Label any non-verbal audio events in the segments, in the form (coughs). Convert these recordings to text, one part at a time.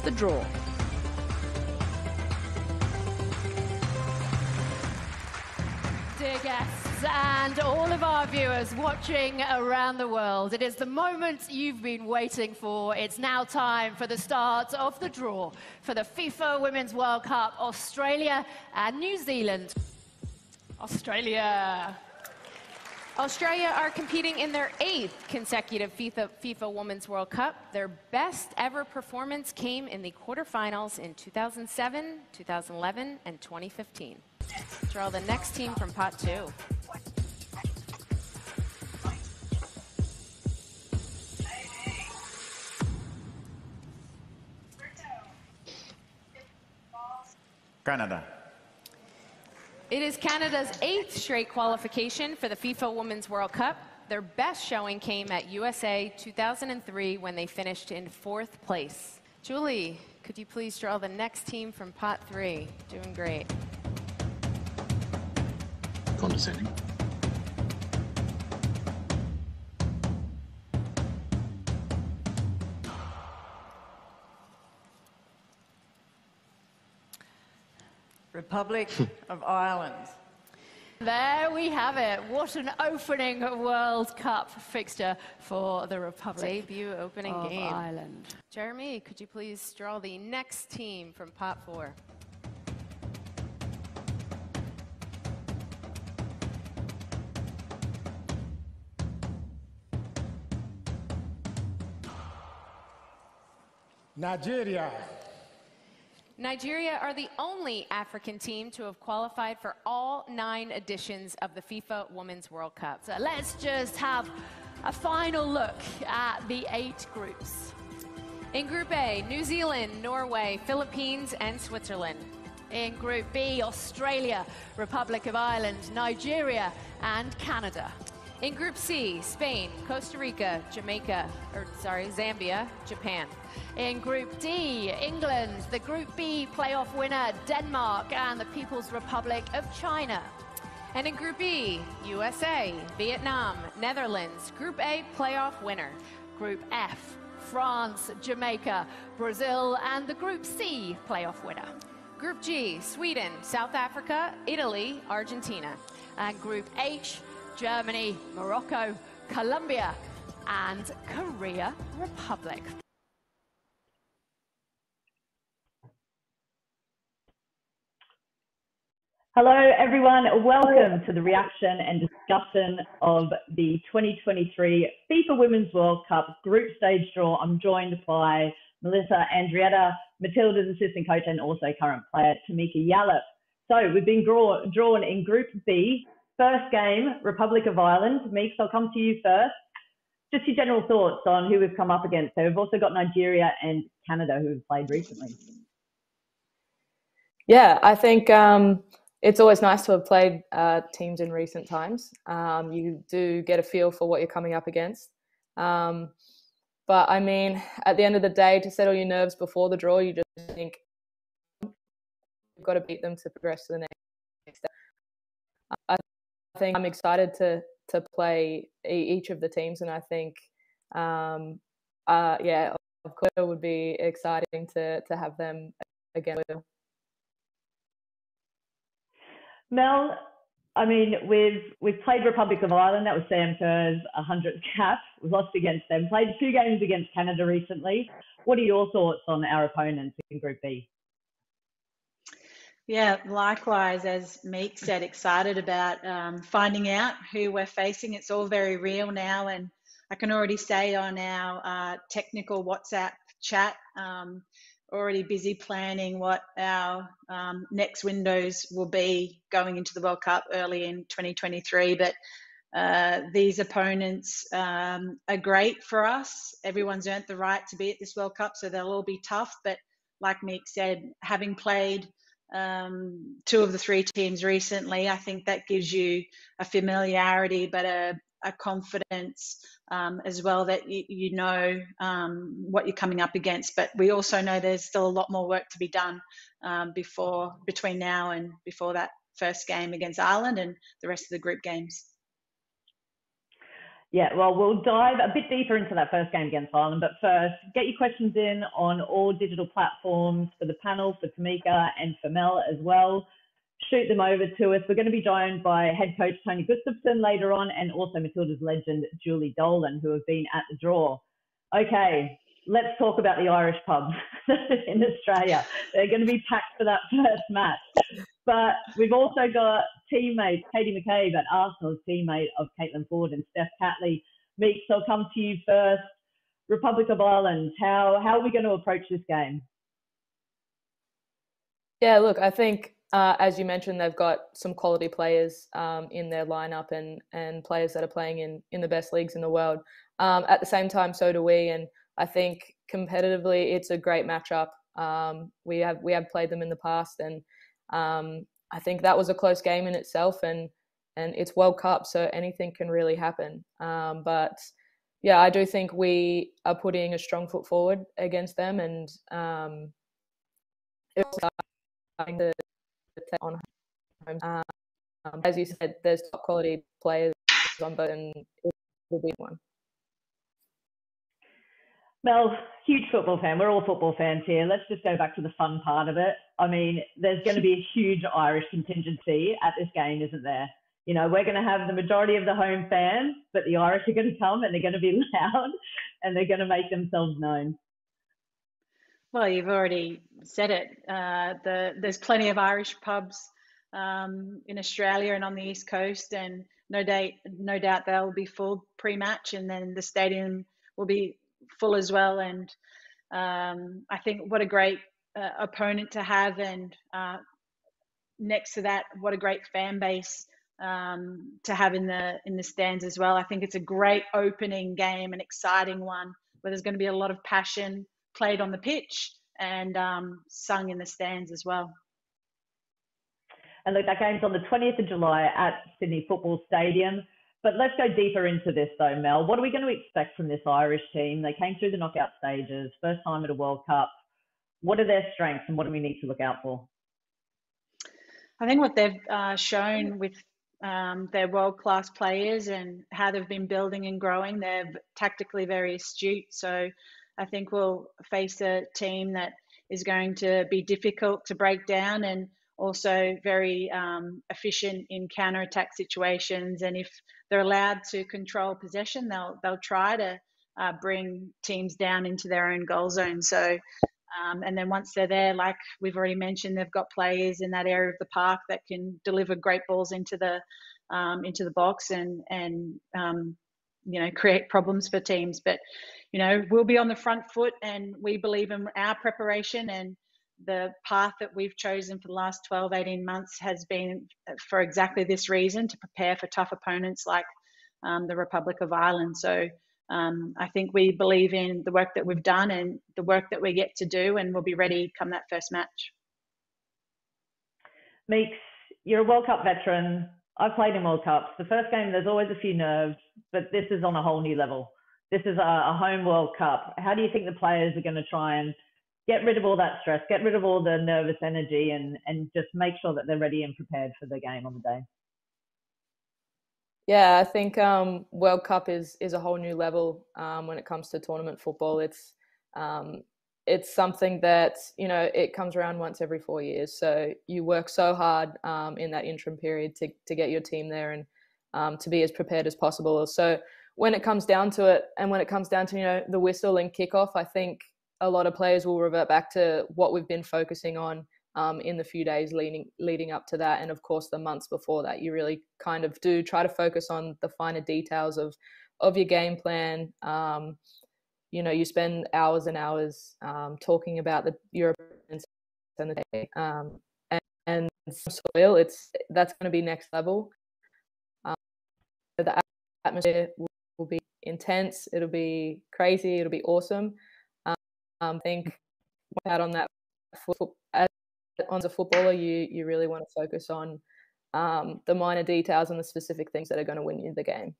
the draw. Dear guests and all of our viewers watching around the world, it is the moment you've been waiting for. It's now time for the start of the draw for the FIFA Women's World Cup, Australia and New Zealand. Australia. Australia are competing in their eighth consecutive FIFA, FIFA Women's World Cup. Their best ever performance came in the quarterfinals in 2007, 2011, and 2015. Draw the next team from pot two. Canada. It is Canada's eighth straight qualification for the FIFA Women's World Cup. Their best showing came at USA 2003 when they finished in fourth place. Julie, could you please draw the next team from pot three? Doing great. Condescending. Republic (laughs) of Ireland. There we have it. What an opening World Cup fixture for the Republic Debut opening of game. Ireland. Jeremy, could you please draw the next team from pot four? Nigeria. Nigeria are the only African team to have qualified for all nine editions of the FIFA Women's World Cup. So let's just have a final look at the eight groups. In Group A, New Zealand, Norway, Philippines, and Switzerland. In Group B, Australia, Republic of Ireland, Nigeria, and Canada. In Group C, Spain, Costa Rica, Jamaica, or sorry, Zambia, Japan. In Group D, England, the Group B playoff winner, Denmark, and the People's Republic of China. And in Group E, USA, Vietnam, Netherlands, Group A playoff winner. Group F, France, Jamaica, Brazil, and the Group C playoff winner. Group G, Sweden, South Africa, Italy, Argentina. And Group H, Germany, Morocco, Colombia, and Korea Republic. Hello, everyone. Welcome to the reaction and discussion of the 2023 FIFA Women's World Cup group stage draw. I'm joined by Melissa Andreatta, Matilda's assistant coach, and also current player Tameka Yallop. So we've been draw, drawn in Group B. First game, Republic of Ireland. Meeks, I'll come to you first. Just your general thoughts on who we've come up against. So we've also got Nigeria and Canada who have played recently. Yeah, I think um, it's always nice to have played uh, teams in recent times. Um, you do get a feel for what you're coming up against. Um, but I mean, at the end of the day, to settle your nerves before the draw, you just think you've got to beat them to progress to the next step. I think I'm excited to to play each of the teams, and I think, um, uh, yeah, of course, it would be exciting to to have them again. Mel, I mean, we've we've played Republic of Ireland. That was Sam Kerr's 100th cap. We've lost against them. Played two games against Canada recently. What are your thoughts on our opponents in Group B? Yeah, likewise, as Meek said, excited about um, finding out who we're facing. It's all very real now, and I can already say on our uh, technical WhatsApp chat, um, already busy planning what our um, next windows will be going into the World Cup early in 2023. But uh, these opponents um, are great for us. Everyone's earned the right to be at this World Cup, so they'll all be tough. But like Meek said, having played um, two of the three teams recently, I think that gives you a familiarity, but a, a confidence um, as well that you, you know um, what you're coming up against. But we also know there's still a lot more work to be done um, before between now and before that first game against Ireland and the rest of the group games. Yeah, well, we'll dive a bit deeper into that first game against Ireland. But first, get your questions in on all digital platforms for the panel, for Tameka and for Mel as well. Shoot them over to us. We're going to be joined by head coach Tony Gustavsson later on and also Matilda's legend Julie Dolan, who have been at the draw. Okay, let's talk about the Irish pubs (laughs) in Australia. They're going to be packed for that first match. But we've also got teammates, Katie McCabe at Arsenal, teammate of Caitlin Foord and Steph Catley. Meeks, I'll come to you first. Republic of Ireland, how, how are we going to approach this game? Yeah, look, I think uh, as you mentioned, they've got some quality players um, in their lineup and and players that are playing in in the best leagues in the world. Um, at the same time, so do we, and I think competitively, it's a great matchup. Um, we have we have played them in the past, and um, I think that was a close game in itself, and and it's World Cup, so anything can really happen. Um, but yeah, I do think we are putting a strong foot forward against them, and um, on home. Um, as you said, there's top quality players on both, and it will be one. Mel, huge football fan. We're all football fans here. Let's just go back to the fun part of it. I mean, there's going to be a huge Irish contingency at this game, isn't there? You know, we're going to have the majority of the home fans, but the Irish are going to come and they're going to be (laughs) loud and they're going to make themselves known. Well, you've already said it. Uh, the, there's plenty of Irish pubs um, in Australia and on the east coast, and no no doubt they'll be full pre-match, and then the stadium will be full as well. And um, I think what a great uh, opponent to have, and uh, next to that, what a great fan base um, to have in the in the stands as well. I think it's a great opening game, an exciting one, where there's going to be a lot of passion played on the pitch and um, sung in the stands as well. And look, that game's on the 20th of July at Sydney Football Stadium. But let's go deeper into this though, Mel. What are we going to expect from this Irish team? They came through the knockout stages, first time at a World Cup. What are their strengths and what do we need to look out for? I think what they've uh, shown with um, their world class players and how they've been building and growing, they're tactically very astute. So I think we'll face a team that is going to be difficult to break down and also very um, efficient in counter attack situations. And if they're allowed to control possession, they'll they'll try to uh, bring teams down into their own goal zone. So. Um, and then once they're there, like we've already mentioned, they've got players in that area of the park that can deliver great balls into the um, into the box and and um, you know create problems for teams. But you know, we'll be on the front foot and we believe in our preparation and the path that we've chosen for the last 12, 18 months has been for exactly this reason to prepare for tough opponents like um, the Republic of Ireland. So um, I think we believe in the work that we've done and the work that we get to do, and we'll be ready come that first match. Meeks, you're a World Cup veteran. I've played in World Cups. The first game, there's always a few nerves, but this is on a whole new level this is a, a home World Cup. How do you think the players are going to try and get rid of all that stress, get rid of all the nervous energy, and and just make sure that they're ready and prepared for the game on the day? Yeah, I think um, World Cup is is a whole new level um, when it comes to tournament football. It's um, it's something that you know it comes around once every four years. So you work so hard um, in that interim period to to get your team there and um, to be as prepared as possible. So when it comes down to it, and when it comes down to you know the whistle and kickoff, I think a lot of players will revert back to what we've been focusing on um, in the few days leading leading up to that, and of course the months before that. You really kind of do try to focus on the finer details of of your game plan. Um, you know, you spend hours and hours um, talking about the Europeans and the day, um, and, and soil. It's that's going to be next level. Um, the atmosphere will be intense. It'll be crazy. It'll be awesome. Um, I think out on that as, on a footballer, you you really want to focus on um, the minor details and the specific things that are going to win you the game.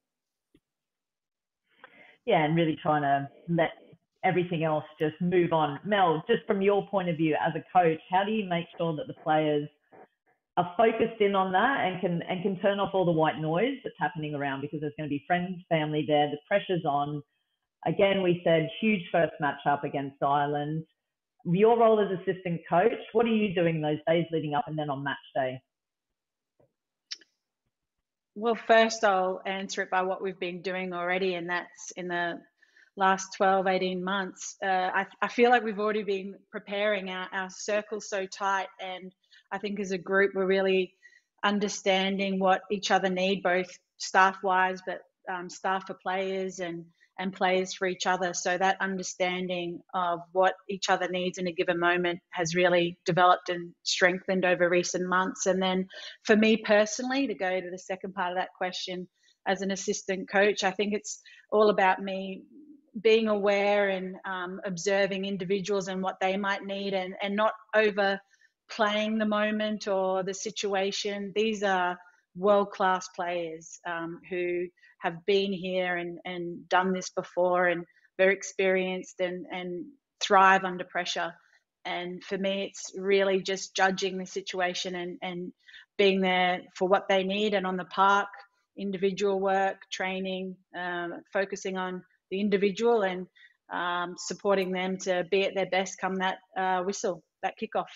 Yeah, and really trying to let everything else just move on. Mel, just from your point of view as a coach, how do you make sure that the players are focused in on that and can and can turn off all the white noise that's happening around because there's going to be friends, family there. The pressure's on. Again, we said huge first match up against Ireland. Your role as assistant coach, what are you doing those days leading up and then on match day? Well, first I'll answer it by what we've been doing already, and that's in the last 12, 18 months. Uh, I, I, feel like we've already been preparing our, our circle so tight, and I think as a group, we're really understanding what each other need, both staff wise, but um, staff for players and and players for each other. So that understanding of what each other needs in a given moment has really developed and strengthened over recent months. And then for me personally, to go to the second part of that question, as an assistant coach, I think it's all about me being aware and um, observing individuals and what they might need and, and not overplaying the moment or the situation. These are world class players um, who have been here and, and done this before and very experienced and, and thrive under pressure. And for me, it's really just judging the situation and, and being there for what they need and on the park, individual work, training, um, focusing on the individual and um, supporting them to be at their best come that uh, whistle, that kickoff.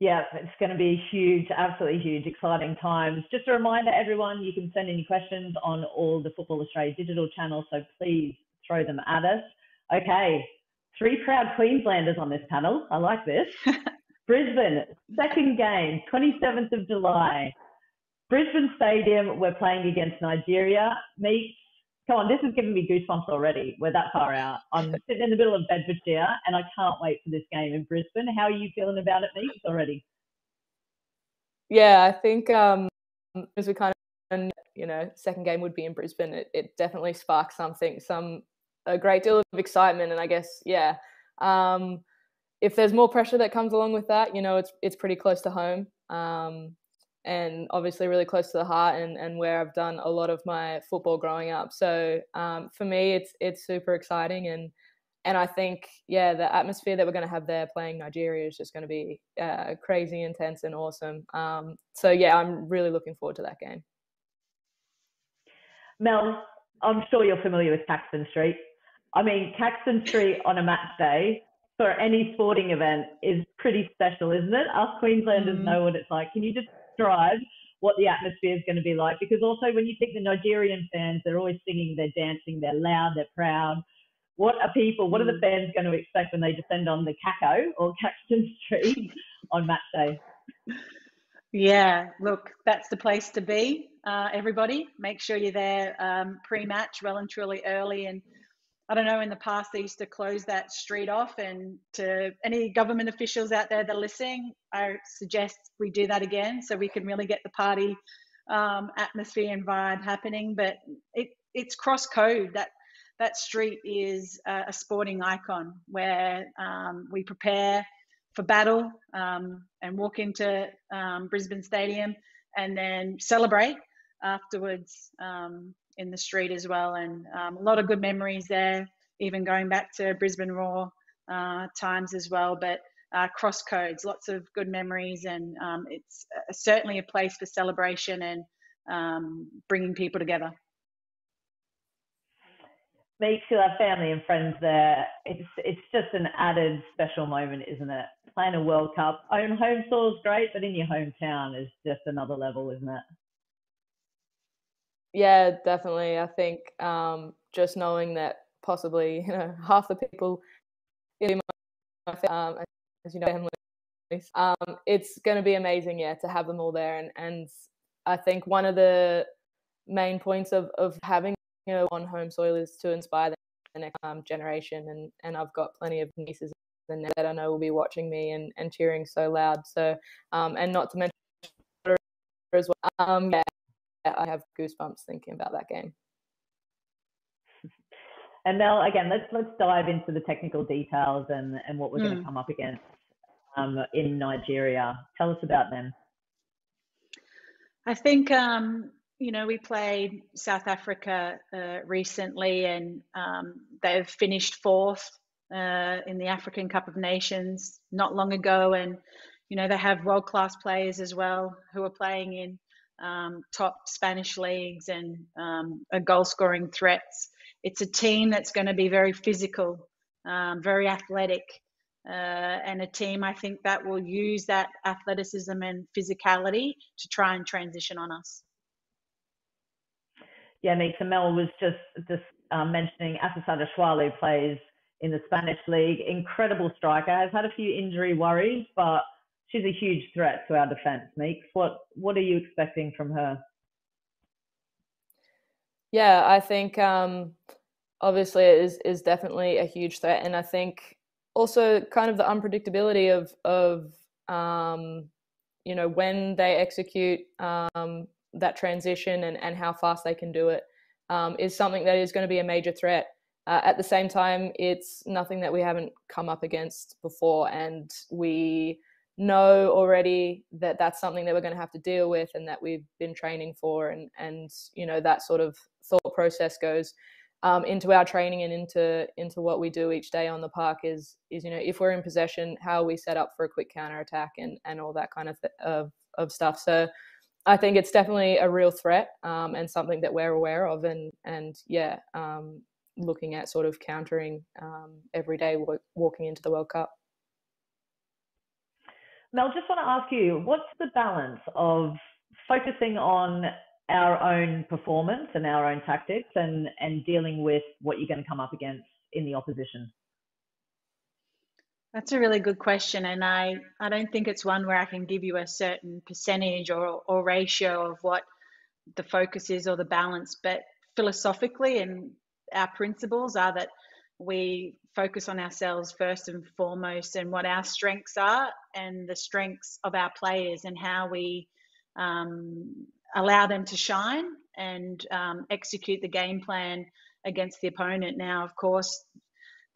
Yeah, it's going to be huge, absolutely huge, exciting times. Just a reminder, everyone, you can send any questions on all the Football Australia digital channels, so please throw them at us. Okay, three proud Queenslanders on this panel. I like this. (laughs) Brisbane, second game, 27th of July. Brisbane Stadium, we're playing against Nigeria. Meeks, Come on, this is giving me goosebumps already. We're that far out. I'm (laughs) sitting in the middle of Bedfordshire and I can't wait for this game in Brisbane. How are you feeling about it, Meeks, already? Yeah, I think um, as we kind of, you know, second game would be in Brisbane, it, it definitely sparks something, some a great deal of excitement, and I guess yeah. Um, if there's more pressure that comes along with that, you know, it's it's pretty close to home. Um, and obviously really close to the heart and, and where I've done a lot of my football growing up. So um, for me, it's it's super exciting and and I think yeah, the atmosphere that we're going to have there playing Nigeria is just going to be uh, crazy, intense, and awesome. Um, so yeah, I'm really looking forward to that game. Mel, I'm sure you're familiar with Caxton Street. I mean, Caxton Street on a match day for any sporting event is pretty special, isn't it? Us Queenslanders mm-hmm. know what it's like. Can you just describe what the atmosphere is going to be like. Because also, when you think the Nigerian fans, they're always singing, they're dancing, they're loud, they're proud. What are people, what are the mm. fans going to expect when they descend on the Caco or Caxton Street (laughs) on match day? Yeah, look, that's the place to be. Uh, everybody, make sure you're there um, pre-match, well and truly early, and I don't know, in the past they used to close that street off. And to any government officials out there that are listening, I suggest we do that again so we can really get the party um, atmosphere and vibe happening. But it, it's cross code. That that street is a, a sporting icon where um, we prepare for battle um, and walk into um, Brisbane Stadium and then celebrate afterwards um, in the street as well, and um, a lot of good memories there. Even going back to Brisbane Roar uh, times as well, but uh, cross codes, lots of good memories, and um, it's uh, certainly a place for celebration and um, bringing people together. Makes you have family and friends there. It's it's just an added special moment, isn't it? Playing a World Cup, own home soil is great, but in your hometown is just another level, isn't it? Yeah, definitely. I think um, just knowing that possibly you know (laughs) half the people in my um, as you know um, it's going to be amazing. Yeah, to have them all there, and and I think one of the main points of of having you know on home soil is to inspire the next um, generation, and and I've got plenty of nieces and that I know will be watching me and, and cheering so loud. So, um, and not to mention as well. Um, yeah, I have goosebumps thinking about that game. (laughs) And Mel, again, let's let's dive into the technical details and, and what we're mm. going to come up against um, in Nigeria. Tell us about them. I think um, you know we played South Africa uh, recently, and um, they've finished fourth uh, in the African Cup of Nations not long ago, and you know, they have world class players as well who are playing in um, top Spanish leagues and um, goal scoring threats. It's a team that's going to be very physical, um, very athletic, uh, and a team I think that will use that athleticism and physicality to try and transition on us. Yeah, and Mel was just just um, mentioning Asisat Oshoala plays in the Spanish league. Incredible striker. Has had a few injury worries, but she's a huge threat to our defence. Meeks, what what are you expecting from her? Yeah, I think um, obviously it is is definitely a huge threat, and I think also kind of the unpredictability of of um, you know when they execute um, that transition and and how fast they can do it um, is something that is going to be a major threat. Uh, at the same time, it's nothing that we haven't come up against before, and we know already that that's something that we're going to have to deal with and that we've been training for and and you know that sort of thought process goes um, into our training and into into what we do each day on the park is is you know if we're in possession how we set up for a quick counter attack and and all that kind of th- of of stuff so I think it's definitely a real threat um, and something that we're aware of and and yeah um, looking at sort of countering um, every day walking into the World Cup. Mel, just want to ask you, what's the balance of focusing on our own performance and our own tactics and, and dealing with what you're going to come up against in the opposition? That's a really good question, and I, I don't think it's one where I can give you a certain percentage or, or ratio of what the focus is or the balance, but philosophically and our principles are that we focus on ourselves first and foremost and what our strengths are and the strengths of our players and how we um, allow them to shine and um, execute the game plan against the opponent. Now, of course,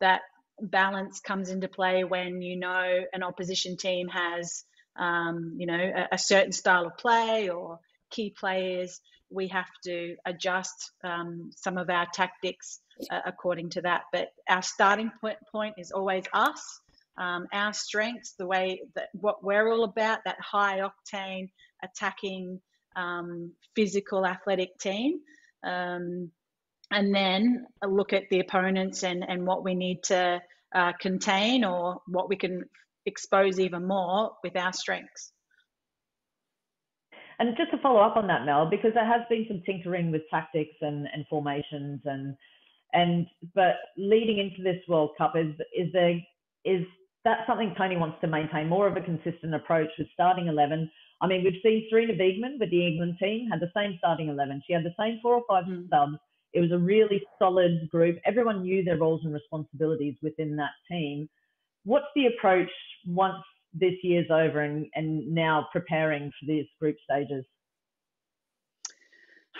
that balance comes into play when you know an opposition team has, um, you know, a, a, certain style of play or key players. We have to adjust um, some of our tactics uh, according to that. But our starting point is always us, um, our strengths, the way that what we're all about, that high octane attacking, um, physical, athletic team. Um, and then look at the opponents and, and what we need to uh, contain or what we can expose even more with our strengths. And just to follow up on that, Mel, because there has been some tinkering with tactics and, and formations and and but leading into this World Cup, is is there is that something Tony wants to maintain more of a consistent approach with starting eleven? I mean, we've seen Sarina Wiegman with the England team had the same starting eleven. She had the same four or five mm. subs. It was a really solid group. Everyone knew their roles and responsibilities within that team. What's the approach once this year's over and, and now preparing for these group stages?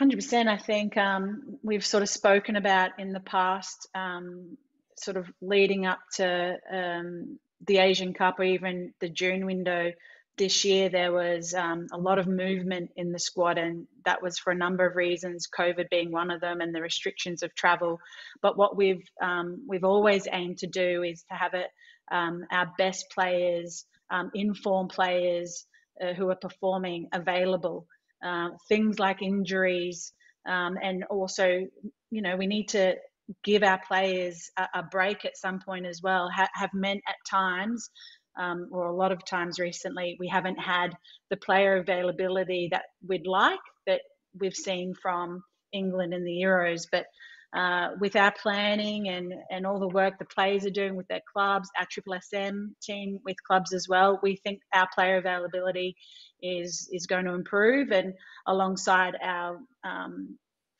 100%. I think um, we've sort of spoken about in the past, um, sort of leading up to um, the Asian Cup or even the June window this year, there was um, a lot of movement in the squad, and that was for a number of reasons, COVID being one of them, and the restrictions of travel. But what we've um, we've always aimed to do is to have it, um, our best players, informed players uh, who are performing available uh, things like injuries, um, and also, you know, we need to give our players a, a break at some point as well. Ha- have meant at times, um, or a lot of times recently, we haven't had the player availability that we'd like that we've seen from England in the Euros, but uh, with our planning and, and all the work the players are doing with their clubs, our Triple SM team with clubs as well, we think our player availability is is going to improve, and alongside our um,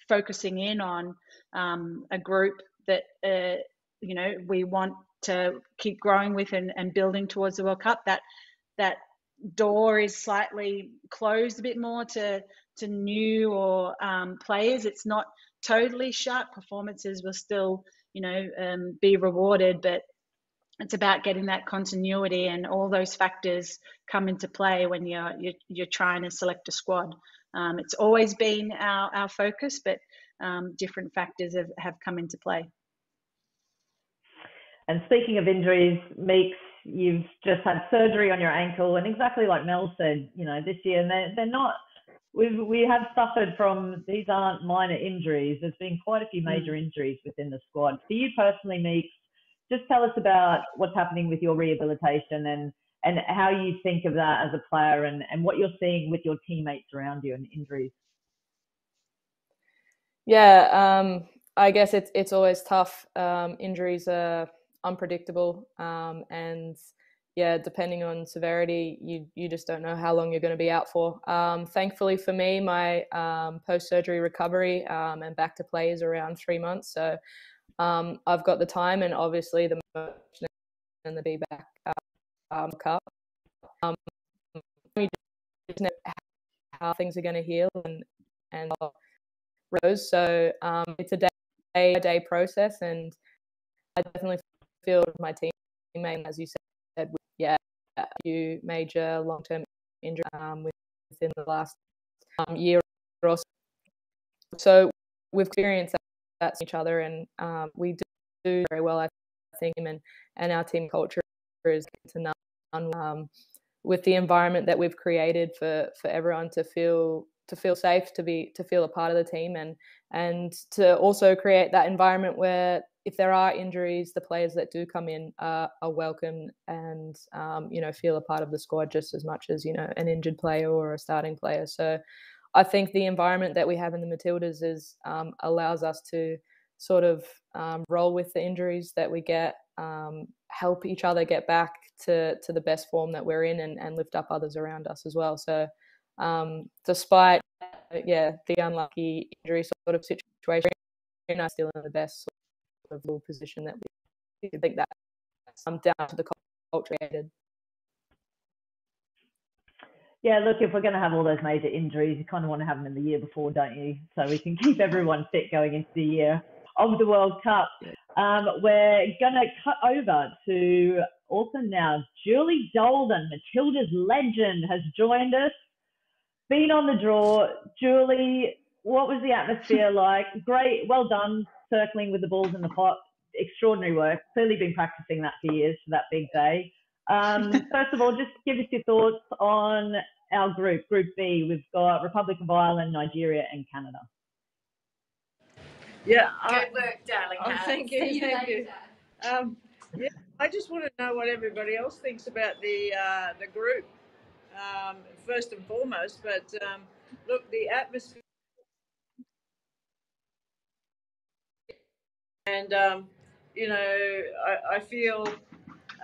focusing in on um, a group that uh, you know we want to keep growing with and, and building towards the World Cup. That that door is slightly closed a bit more to to new or um, players. It's not totally shut. Performances will still, you know, um, be rewarded, but it's about getting that continuity and all those factors come into play when you're you're, you're trying to select a squad. Um, it's always been our, our focus, but um, different factors have, have come into play. And speaking of injuries, Meeks, you've just had surgery on your ankle, and exactly like Mel said, you know, this year, they're, they're not. We've we have suffered from these aren't minor injuries. There's been quite a few Hmm. major injuries within the squad. For you personally, Meeks, just tell us about what's happening with your rehabilitation and and how you think of that as a player and, and what you're seeing with your teammates around you and injuries. Yeah, um, I guess it's it's always tough. Um, injuries are unpredictable, um, and yeah, depending on severity, you you just don't know how long you're going to be out for. Um, thankfully for me, my um, post surgery recovery um, and back to play is around three months, so um, I've got the time and obviously the motivation and the be back um, cup. Um, just know how things are going to heal and and rose. So um, it's a day a day process, and I definitely feel my teammate, as you said, yeah, a few major long term injuries um, within the last um, year or so. So we've experienced that, that each other, and um, we do, do very well, I think, and and our team culture is to none um, with the environment that we've created for for everyone to feel to feel safe to be to feel a part of the team and and to also create that environment where if there are injuries the players that do come in are, are welcome and um, you know feel a part of the squad just as much as you know an injured player or a starting player. So i think the environment that we have in the matildas is um, allows us to sort of um, roll with the injuries that we get um, help each other get back to to the best form that we're in and, and lift up others around us as well. So um, despite yeah the unlucky injury sort of situation, I'm still in the best sort of position that we think that um, down to the culture created. Yeah, look, if we're going to have all those major injuries, you kind of want to have them in the year before, don't you? So we can keep everyone fit going into the year of the World Cup. Um, we're going to cut over to Auckland now. Julie Dolan, Matilda's legend, has joined us been on the draw. Julie, what was the atmosphere (laughs) like? Great, well done circling with the balls in the pot. Extraordinary work. Clearly been practicing that for years for that big day. Um, (laughs) first of all, just give us your thoughts on our group, Group B. We've got Republic of Ireland, Nigeria, and Canada. Yeah, I, Good work, darling. oh, Kat. thank you, See thank you. um, yeah, I just want to know what everybody else thinks about the uh, the group first and foremost. But um, look, the atmosphere and um, you know, I, I feel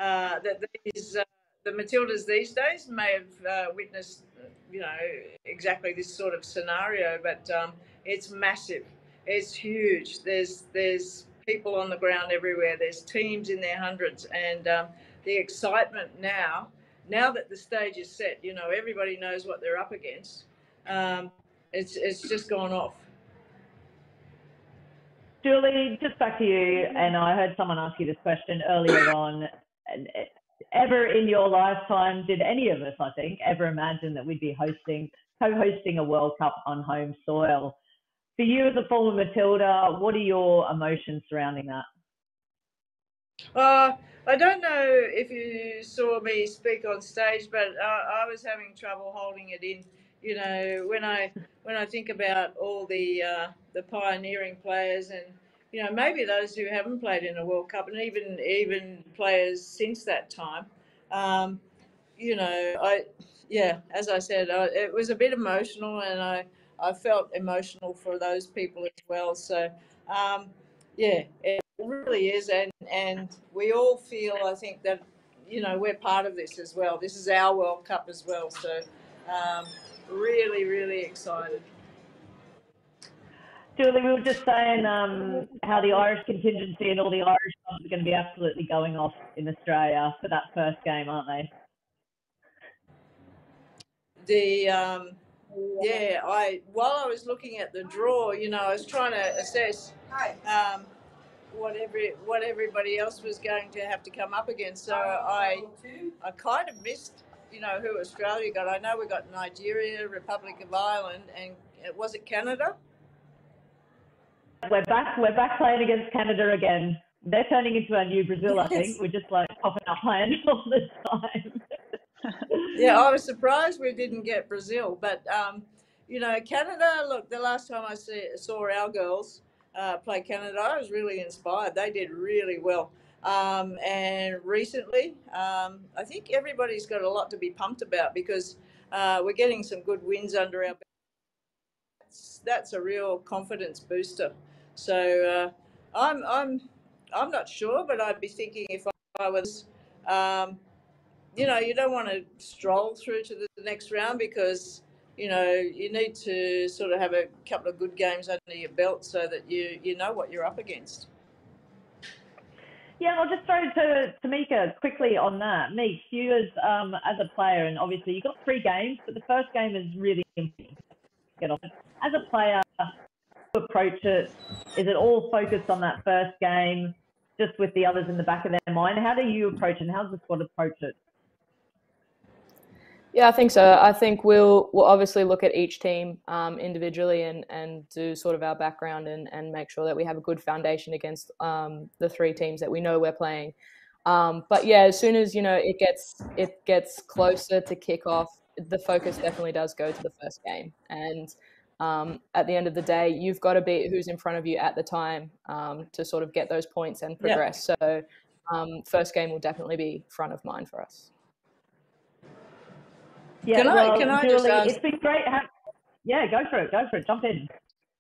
uh, that these uh, the Matildas these days may have uh, witnessed, you know, exactly this sort of scenario, but um, it's massive. It's huge. There's there's people on the ground everywhere. There's teams in their hundreds, and um, the excitement now. Now that the stage is set, you know everybody knows what they're up against. Um, it's it's just gone off. Julie, just back to you. And I heard someone ask you this question earlier (coughs) on. Ever in your lifetime, did any of us, I think, ever imagine that we'd be hosting, co-hosting a World Cup on home soil? For you as a former Matilda, what are your emotions surrounding that? Uh, I don't know if you saw me speak on stage, but uh, I was having trouble holding it in. You know, when I when I think about all the uh, the pioneering players, and you know, maybe those who haven't played in a World Cup, and even even players since that time, um, you know, I yeah, as I said, I, it was a bit emotional, and I I felt emotional for those people as well. So um, yeah, it really is, and and we all feel I think that you know we're part of this as well. This is our World Cup as well. So um, really, really excited. Julie, we were just saying um, how the Irish contingency and all the Irish clubs are going to be absolutely going off in Australia for that first game, aren't they? The um, yeah, I while I was looking at the draw, you know, I was trying to assess um, what every what everybody else was going to have to come up against. So I I kind of missed, you know, who Australia got. I know we got Nigeria, Republic of Ireland, and uh, was it Canada? We're back. We're back playing against Canada again. They're turning into our new Brazil, I think. We're just like popping up playing (laughs) all the time. (laughs) yeah, I was surprised we didn't get Brazil, but um, you know, Canada. Look, the last time I see, saw our girls uh, play Canada, I was really inspired. They did really well. Um, and recently, um, I think everybody's got a lot to be pumped about because uh, we're getting some good wins under our. That's, that's a real confidence booster. So uh, I'm I'm I'm not sure, but I'd be thinking if I was, um, you know, you don't want to stroll through to the next round because you know you need to sort of have a couple of good games under your belt so that you you know what you're up against. Yeah, I'll just throw to Tameka quickly on that. Meeks, you as um, as a player, and obviously you've got three games, but the first game is really important. Get off. As a player, approach it? Is it all focused on that first game, just with the others in the back of their mind? How do you approach it? And how does the squad approach it? Yeah, I think so. I think we'll we'll obviously look at each team um, individually and and do sort of our background and and make sure that we have a good foundation against um, the three teams that we know we're playing. Um, but yeah, as soon as you know it gets it gets closer to kick off, the focus definitely does go to the first game. And um, at the end of the day, you've got to beat who's in front of you at the time um, to sort of get those points and progress. Yeah. So, um, first game will definitely be front of mind for us. Yeah, can well, I, can I Julie, just ask... it's been great. Have... Yeah, go for it. Go for it. Jump in.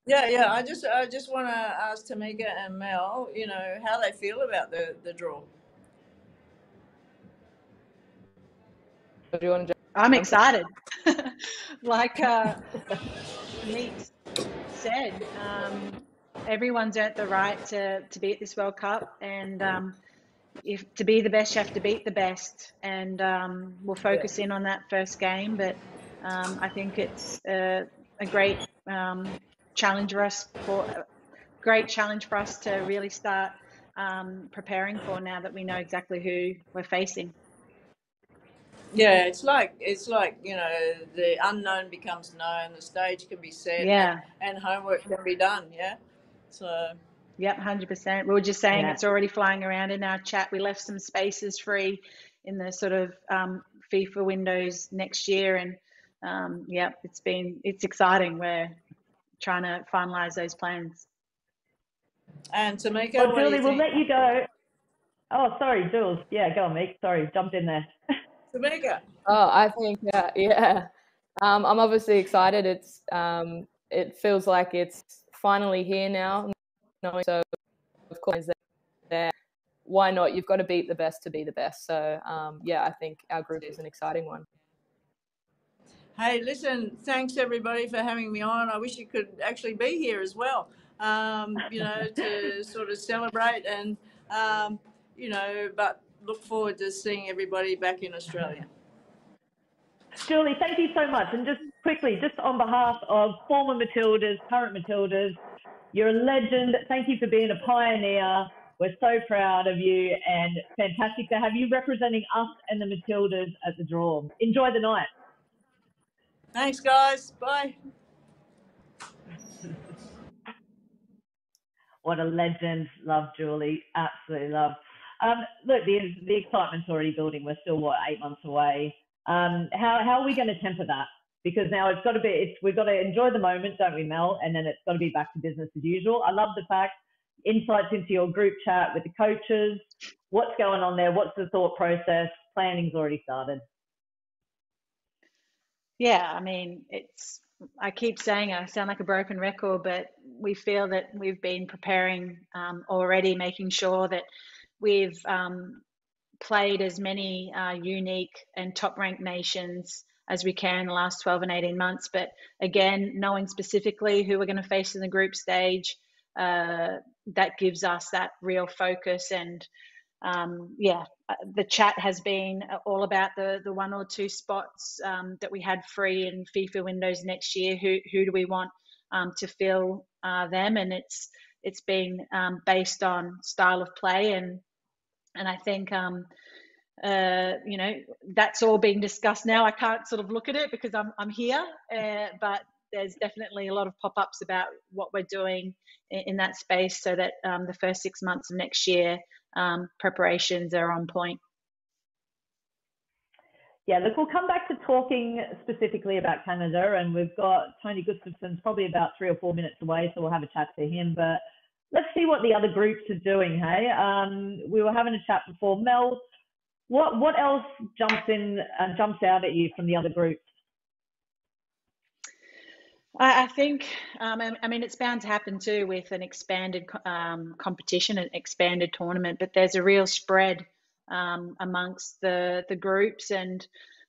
Yeah, yeah. I just, I just want to ask Tameka and Mel, you know, how they feel about the the draw. Do you want to? I'm excited. (laughs) like uh, (laughs) Meek said, um, everyone's earned the right to, to be at this World Cup, and um, if to be the best, you have to beat the best. And um, we'll focus in on that first game, but um, I think it's a, a great um, challenge for us for great challenge for us to really start um, preparing for now that we know exactly who we're facing. Yeah, it's like it's like you know the unknown becomes known, the stage can be set, yeah, and, and homework can be done. Yeah, so. Yep, hundred percent. We were just saying yeah. it's already flying around in our chat. We left some spaces free in the sort of um, FIFA windows next year, and um, yep, it's been it's exciting. We're trying to finalize those plans. And Tameka, well, Julie, we'll let you go. Oh, sorry, Jules. Yeah, go on, Meek. Sorry, jumped in there. (laughs) Tameka. Oh, I think yeah, yeah. Um, I'm obviously excited. It's um, it feels like it's finally here now. Knowing so, of course, there. Why not? You've got to beat the best to be the best. So um, yeah, I think our group is an exciting one. Hey, listen, thanks everybody for having me on. I wish you could actually be here as well, um, you know, (laughs) to sort of celebrate and, um, you know, but look forward to seeing everybody back in Australia. Julie, thank you so much. And just quickly, just on behalf of former Matildas, current Matildas, you're a legend. Thank you for being a pioneer. We're so proud of you and fantastic to have you representing us and the Matildas at the draw. Enjoy the night. Thanks, guys. Bye. what a legend. Love Julie. Absolutely love. Um, look, the, the excitement's already building. We're still, what, eight months away. Um, how, how are we going to temper that? Because now it's got to be, it's, we've got to enjoy the moment, don't we, Mel? And then it's got to be back to business as usual. I love the fact, insights into your group chat with the coaches. What's going on there? What's the thought process? Planning's already started. Yeah, I mean, it's, I keep saying I sound like a broken record, but we feel that we've been preparing um, already, making sure that We've um, played as many uh, unique and top ranked nations as we can in the last 12 and 18 months. But again, knowing specifically who we're going to face in the group stage, uh, that gives us that real focus. And um, yeah, uh, the chat has been all about the, the one or two spots um, that we had free in FIFA windows next year. Who, who do we want um, to fill uh, them? And it's, it's been um, based on style of play and and I think um, uh, you know that's all being discussed now. I can't sort of look at it because I'm I'm here, uh, but there's definitely a lot of pop-ups about what we're doing in, in that space, so that um, the first six months of next year um, preparations are on point. yeah, look, we'll come back to talking specifically about Canada, and we've got Tony Gustavsson's probably about three or four minutes away, so we'll have a chat to him. But let's see what the other groups are doing. Hey, um, we were having a chat before. Mel, what what else jumps in and uh, jumps out at you from the other groups? I, think, um, I mean, it's bound to happen too with an expanded um, competition, an expanded tournament, but there's a real spread um, amongst the, the groups. And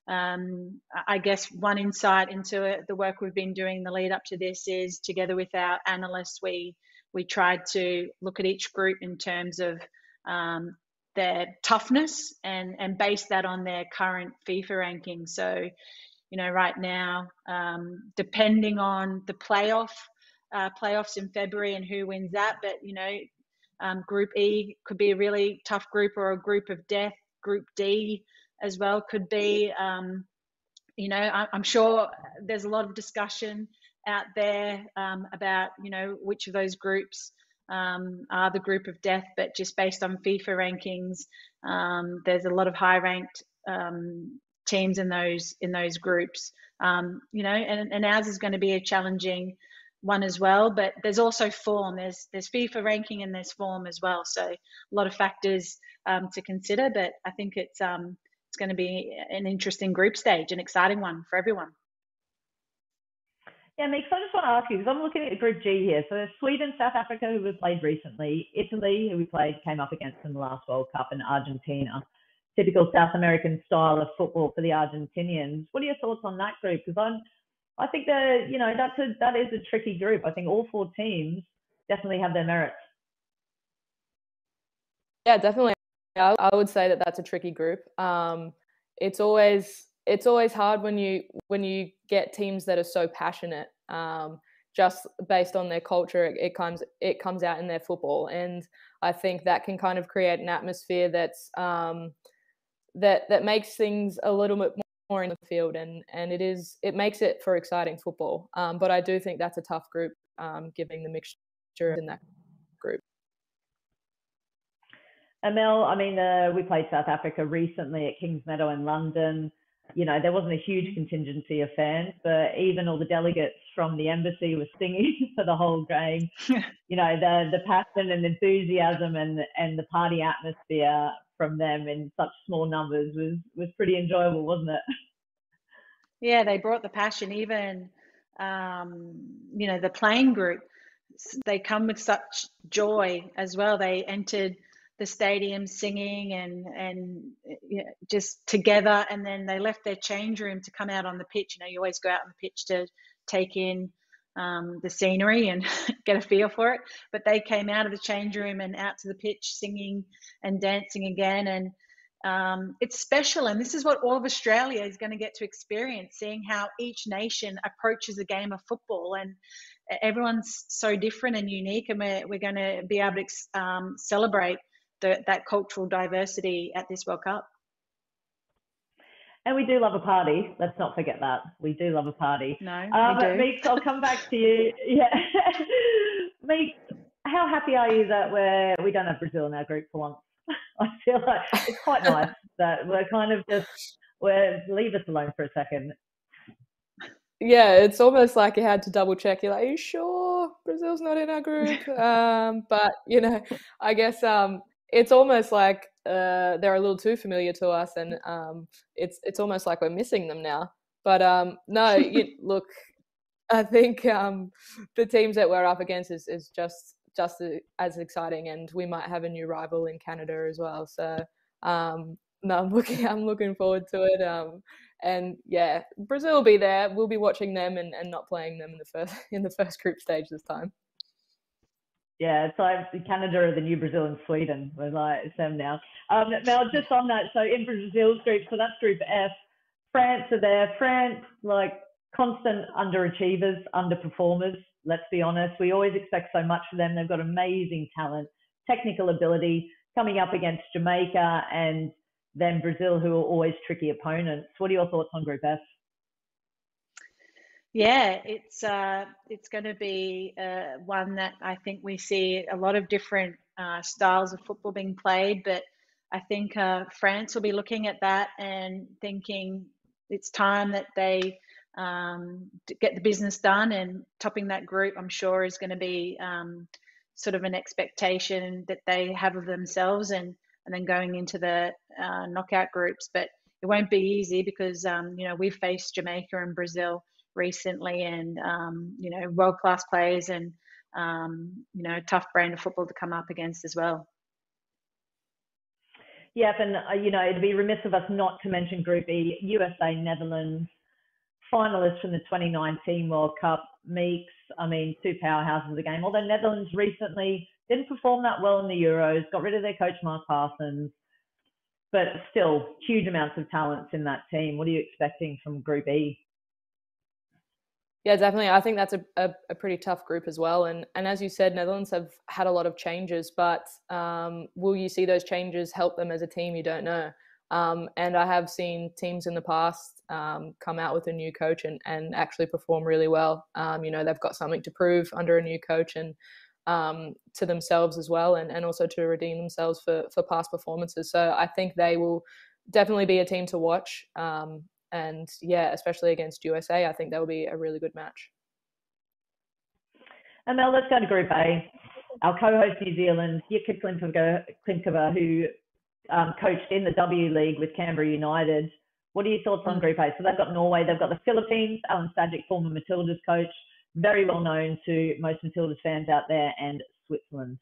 um, I guess one insight into it, the work we've been doing the lead up to this is together with our analysts, we, we tried to look at each group in terms of um, their toughness and, and base that on their current FIFA ranking. So, you know, right now, um, depending on the playoff, uh, playoffs in February and who wins that. But, you know, um, Group E could be a really tough group or a group of death. Group D as well could be. Um, you know, I, am sure there's a lot of discussion out there um, about, you know, which of those groups um, are the group of death, but just based on FIFA rankings, um, there's a lot of high ranked um, teams in those in those groups. Um, you know, and, and ours is going to be a challenging one as well. But there's also form. There's there's FIFA ranking and there's form as well. So a lot of factors um, to consider. But I think it's um, it's going to be an interesting group stage, an exciting one for everyone. Yeah, Meeks, I just want to ask you because I'm looking at Group G here. So Sweden, South Africa, who we played recently, Italy, who we played, came up against in the last World Cup, and Argentina typical South American style of football for the Argentinians. What are your thoughts on that group? Because I'm, I think that you know that's a that is a tricky group. I think all four teams definitely have their merits. Yeah, definitely. I, I would say that that's a tricky group. Um, it's always it's always hard when you when you get teams that are so passionate. Um, just based on their culture, it, it comes it comes out in their football, and I think that can kind of create an atmosphere that's um, that that makes things a little bit more in the field and and it is it makes it for exciting football um, but i do think that's a tough group um, giving the mixture in that group Amel, I mean, uh, we played South Africa recently at Kingsmeadow in London. You know, there wasn't a huge contingency of fans, but even all the delegates from the embassy were singing (laughs) for the whole game. (laughs) you know, the the passion and enthusiasm and and the party atmosphere from them in such small numbers was was pretty enjoyable, wasn't it? (laughs) Yeah, they brought the passion. Even um, you know the playing group, they come with such joy as well. They entered the stadium singing and and you know, just together, and then they left their change room to come out on the pitch. You know, you always go out on the pitch to take in um, the scenery and (laughs) get a feel for it. But they came out of the change room and out to the pitch singing and dancing again. And um, it's special. And this is what all of Australia is going to get to experience seeing how each nation approaches a game of football. And everyone's so different and unique. And we're, we're going to be able to um, celebrate the, that cultural diversity at this World Cup. And we do love a party. Let's not forget that. We do love a party. No, um, we do. Meeks, I'll come back to you. (laughs) Yeah. Meeks, how happy are you that we're, we don't have Brazil in our group for once? (laughs) I feel like it's quite nice that we're kind of just, we're, leave us alone for a second. Yeah, it's almost like you had to double check. You're like, are you sure Brazil's not in our group? (laughs) um, but, you know, I guess um, it's almost like uh, they're a little too familiar to us, and um, it's it's almost like we're missing them now. But um, no, you, (laughs) look, I think um, the teams that we're up against is, is just just as exciting, and we might have a new rival in Canada as well. So um, no, I'm looking (laughs) I'm looking forward to it. Um, and yeah, Brazil will be there. We'll be watching them and, and not playing them in the first (laughs) in the first group stage this time. Yeah, like Canada are the new Brazil and Sweden. We're like them now. Um, now, just on that, so in Brazil's group, so that's Group F. France are there. France, like constant underachievers, underperformers. Let's be honest. We always expect so much from them. They've got amazing talent, technical ability, coming up against Jamaica and then Brazil, who are always tricky opponents. What are your thoughts on Group F? Yeah, it's uh, it's going to be uh, one that I think we see a lot of different uh, styles of football being played, but I think uh, France will be looking at that and thinking it's time that they um, get the business done and topping that group. I'm sure is going to be um, sort of an expectation that they have of themselves and and then going into the uh, knockout groups. But it won't be easy because um, you know we've faced Jamaica and Brazil recently, and um, you know world class players and um, you know tough brand of football to come up against as well. Yep, and uh, you know it'd be remiss of us not to mention Group E: USA, Netherlands, finalists from the 2019 World Cup. Meeks, I mean, two powerhouses of the game. Although Netherlands recently didn't perform that well in the Euros, got rid of their coach Mark Parsons, but still huge amounts of talents in that team. What are you expecting from Group E? Yeah, definitely. I think that's a, a, a, pretty tough group as well. And and as you said, Netherlands have had a lot of changes, but um, will you see those changes help them as a team? You don't know. Um, and I have seen teams in the past um, come out with a new coach and, and actually perform really well. Um, you know, they've got something to prove under a new coach and um, to themselves as well, and, and also to redeem themselves for, for past performances. So I think they will definitely be a team to watch. Um, and yeah, especially against USA, I think that will be a really good match. And Mel, let's go to Group A. Our co-host New Zealand, Jitka Klimkova, who um, coached in the W League with Canberra United. What are your thoughts on. Group A? So they've got Norway, they've got the Philippines, Alan Stajcic, former Matildas coach, very well known to most Matildas fans out there, and Switzerland.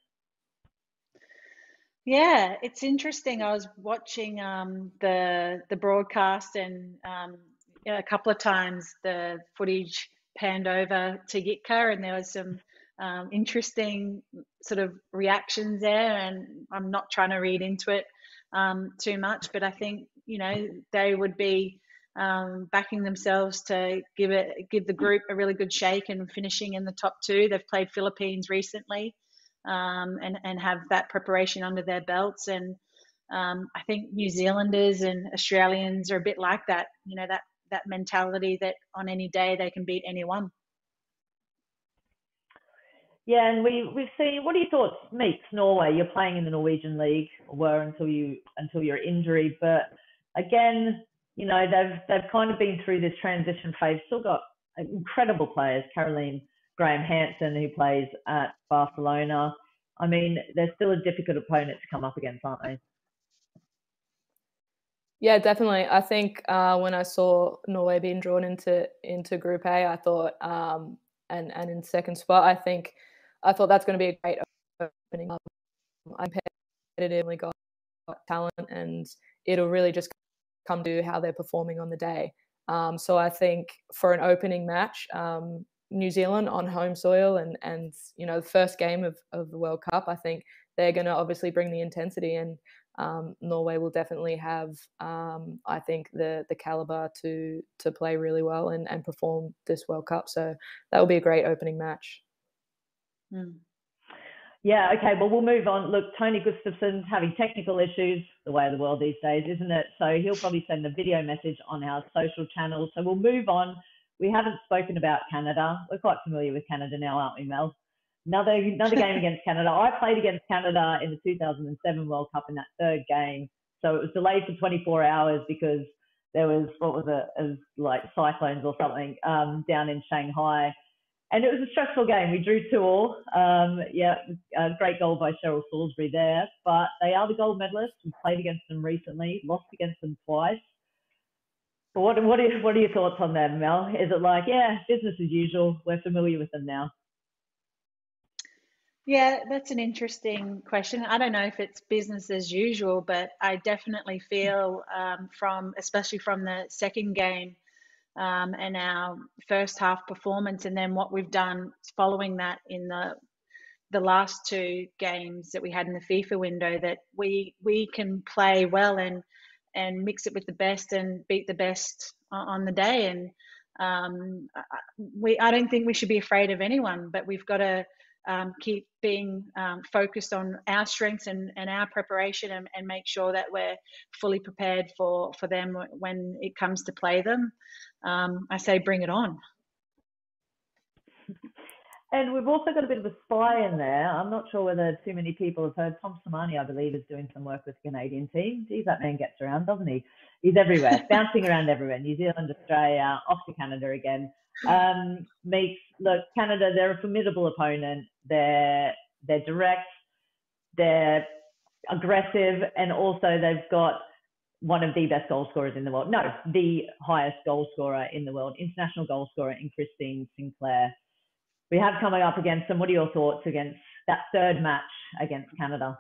Yeah, it's interesting. I was watching um, the the broadcast, and um, a couple of times the footage panned over to Jitka, and there was some um, interesting sort of reactions there. And I'm not trying to read into it um, too much, but I think you know they would be um, backing themselves to give it give the group a really good shake and finishing in the top two. They've played Philippines recently um, and and have that preparation under their belts. And um, I think New Zealanders and Australians are a bit like that. You know that that mentality that on any day they can beat anyone. Yeah, and we we've seen. What are your thoughts, Meeks? Norway, you're playing in the Norwegian league, were until you until your injury, but again, you know, they've they've kind of been through this transition phase. Still got incredible players, Caroline Graham Hansen, who plays at Barcelona. I mean, they're still a difficult opponent to come up against, aren't they? Yeah, definitely. I think uh, when I saw Norway being drawn into into Group A, I thought, um, and and in second spot, I think I thought that's going to be a great opening. I'm competitively got talent, and it'll really just come to how they're performing on the day. Um, so I think for an opening match, um, New Zealand on home soil and and you know the first game of, of the World Cup, I think they're going to obviously bring the intensity, and um, Norway will definitely have, um, I think, the the caliber to to play really well and, and perform this World Cup. So that will be a great opening match. Mm. Yeah, okay, well, we'll move on. Look, Tony Gustavsson having technical issues, the way of the world these days, isn't it? So he'll probably send a video message on our social channels. So we'll move on. We haven't spoken about Canada. We're quite familiar with Canada now, aren't we, Mel? Another another game (laughs) against Canada. I played against Canada in the 2007 World Cup in that third game. So it was delayed for 24 hours because there was what was it, it was like cyclones or something um, down in Shanghai and it was a stressful game. We drew two all. Um, yeah, a great goal by Cheryl Salisbury there. But they are the gold medalists. We played against them recently, lost against them twice. What what are what are your thoughts on that, Mel? Is it like yeah, business as usual? We're familiar with them now. Yeah, that's an interesting question. I don't know if it's business as usual, but I definitely feel um, from, especially from the second game, um, and our first half performance, and then what we've done following that in the the last two games that we had in the FIFA window, that we we can play well and and mix it with the best and beat the best on the day. And um, we I don't think we should be afraid of anyone, but we've got to um, keep being um, focused on our strengths and, and our preparation and, and, make sure that we're fully prepared for, for them when it comes to play them. Um, I say bring it on. And we've also got a bit of a spy in there. I'm not sure whether too many people have heard. Tom Sermanni, I believe, is doing some work with the Canadian team. Geez, that man gets around, doesn't he? He's everywhere, (laughs) bouncing around everywhere. New Zealand, Australia, off to Canada again. Um, Meeks, look, Canada, they're a formidable opponent. They're they're direct, they're aggressive, and also they've got one of the best goal scorers in the world. No, the highest goal scorer in the world, international goal scorer in Christine Sinclair we have coming up against them. What are your thoughts against that third match against Canada?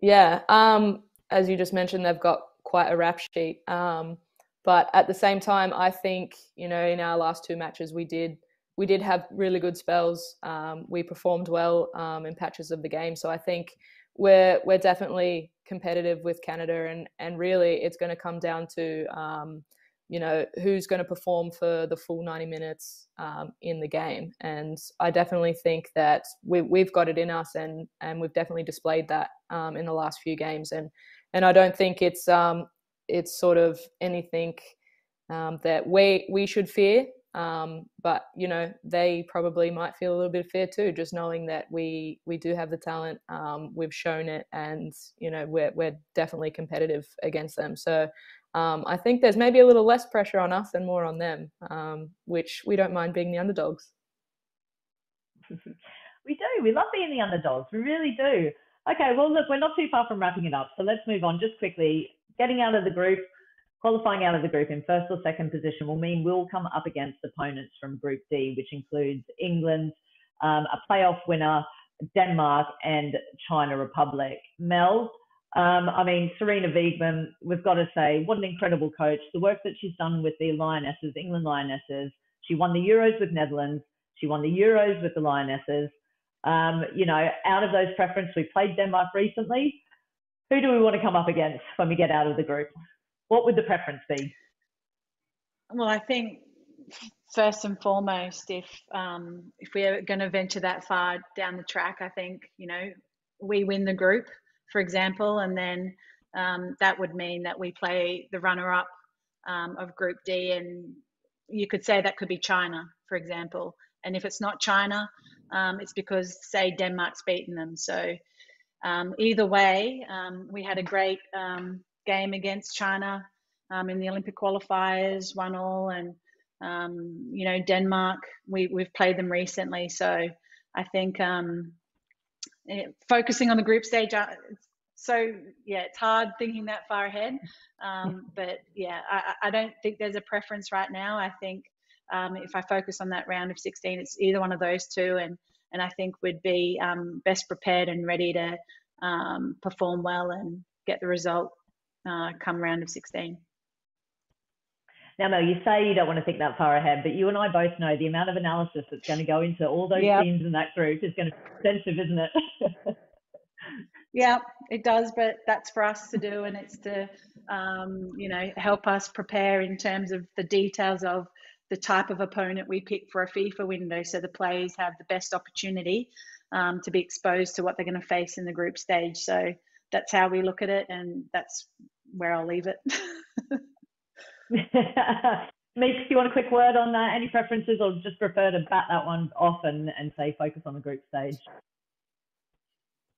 Yeah, um, as you just mentioned, they've got quite a rap sheet. Um, but at the same time, I think you know in our last two matches we did we did have really good spells. Um, we performed well um, in patches of the game, so I think we're we're definitely competitive with Canada, and and really it's going to come down to um, you know who's going to perform for the full 90 minutes um, in the game. And i definitely think that we, we've got it in us and and we've definitely displayed that um, in the last few games. And and i don't think it's um it's sort of anything um, that we we should fear. Um, but you know they probably might feel a little bit of fear too just knowing that we we do have the talent um, we've shown it and you know we're, we're definitely competitive against them. So um, I think there's maybe a little less pressure on us and more on them, um, which we don't mind being the underdogs. (laughs) we do. We love being the underdogs. We really do. Okay, well, look, we're not too far from wrapping it up. So let's move on just quickly. Getting out of the group, qualifying out of the group in first or second position will mean we'll come up against opponents from Group D, which includes England, um, a playoff winner, Denmark, and China Republic. Mel, um, I mean, Sarina Wiegman, we've got to say, what an incredible coach. The work that she's done with the Lionesses, England Lionesses. She won the Euros with Netherlands. She won the Euros with the Lionesses. Um, you know, out of those preferences, we played Denmark recently. Who do we want to come up against when we get out of the group? What would the preference be? Well, I think first and foremost, if um, if we're going to venture that far down the track, I think you know we win the group for example, and then um, that would mean that we play the runner-up um, of Group D, and you could say that could be China, for example. And if it's not China, um, it's because say Denmark's beaten them. So um, either way, um, we had a great um, game against China in the Olympic qualifiers, one all, and you know Denmark. We we've played them recently, so I think Eh, focusing on the group stage. Uh, so yeah, it's hard thinking that far ahead. Um, (laughs) but yeah, I, I, don't think there's a preference right now. I think um, if I focus on that round of 16, it's either one of those two, and and I think we'd be um, best prepared and ready to um, perform well and get the result uh, come round of 16. Now, Mel, you say you don't want to think that far ahead, but you and I both know the amount of analysis that's going to go into all those yep. teams in that group is going to be extensive, isn't it? (laughs) yeah, it does, but that's for us to do, and it's to, um, you know, help us prepare in terms of the details of the type of opponent we pick for a FIFA window, so the players have the best opportunity um, to be exposed to what they're going to face in the group stage. So that's how we look at it, and that's where I'll leave it. (laughs) (laughs) Do you want a quick word on that? Any preferences, or just prefer to bat that one off and, and say focus on the group stage?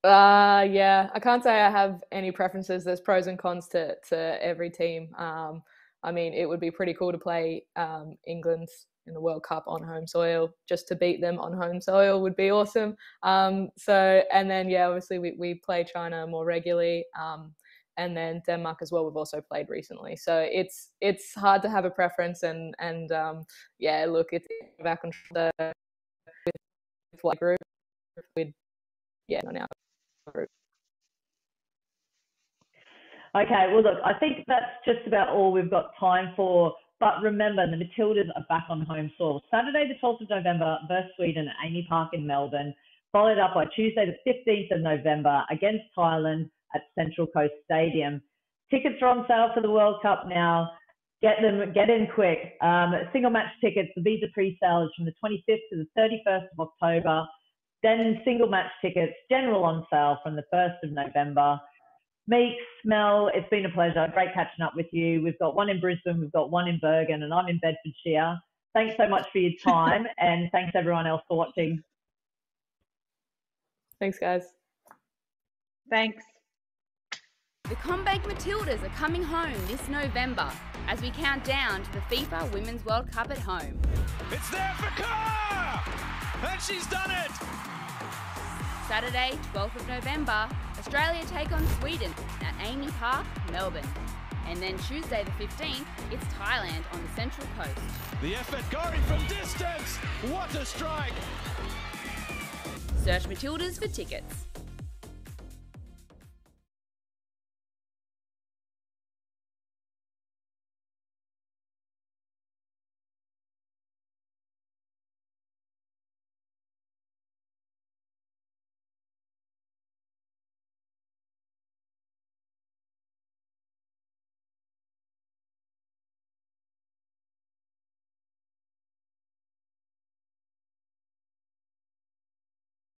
Uh, yeah, I can't say I have any preferences. There's pros and cons to to every team. Um, I mean, it would be pretty cool to play um, England in the World Cup on home soil. Just to beat them on home soil would be awesome. Um, so, and then yeah, obviously we we play China more regularly. Um, and then Denmark as well. We've also played recently, so it's it's hard to have a preference. And and um, yeah, look, it's back on the with group with yeah on our group. Okay, well look, I think that's just about all we've got time for. But remember, the Matildas are back on home soil. Saturday, the 12th of November versus Sweden at AAMI Park in Melbourne, followed up by Tuesday, the 15th of November against Thailand at Central Coast Stadium. Tickets are on sale for the World Cup now. Get them, get in quick. Um, single match tickets, the visa pre-sale is from the 25th to the 31st of October. Then single match tickets, general on sale from the 1st of November. Meeks, Mel, it's been a pleasure. Great catching up with you. We've got one in Brisbane, we've got one in Bergen, and I'm in Bedfordshire. thanks so much for your time, (laughs) and thanks everyone else for watching. Thanks, guys. Thanks. The CommBank Matildas are coming home this November as we count down to the FIFA Women's World Cup at home. It's there for Kerr! And she's done it! Saturday, 12th of November, Australia take on Sweden at AAMI Park, Melbourne. And then Tuesday the 15th, it's Thailand on the Central Coast. The effort going from distance! What a strike! Search Matildas for tickets.